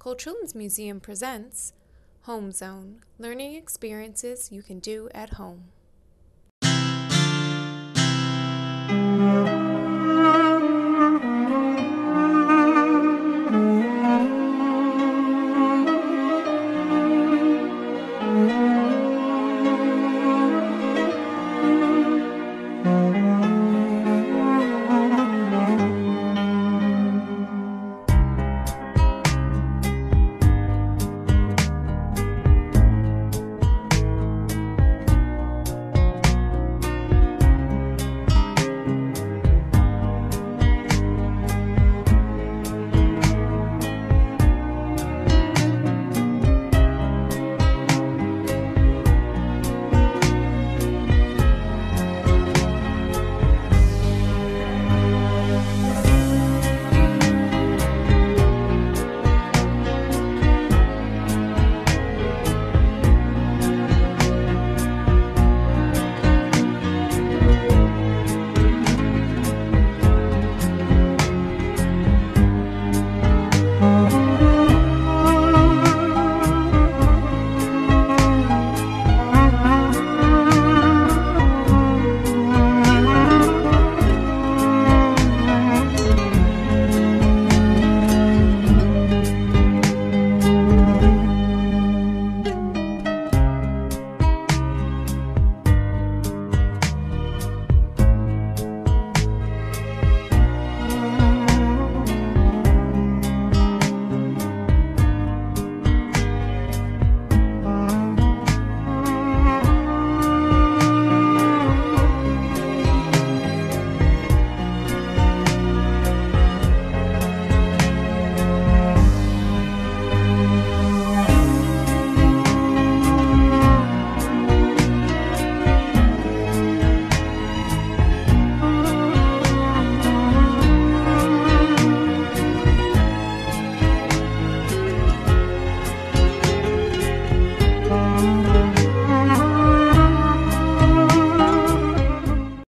Cole Museum presents Home Zone Learning Experiences You Can Do at Home.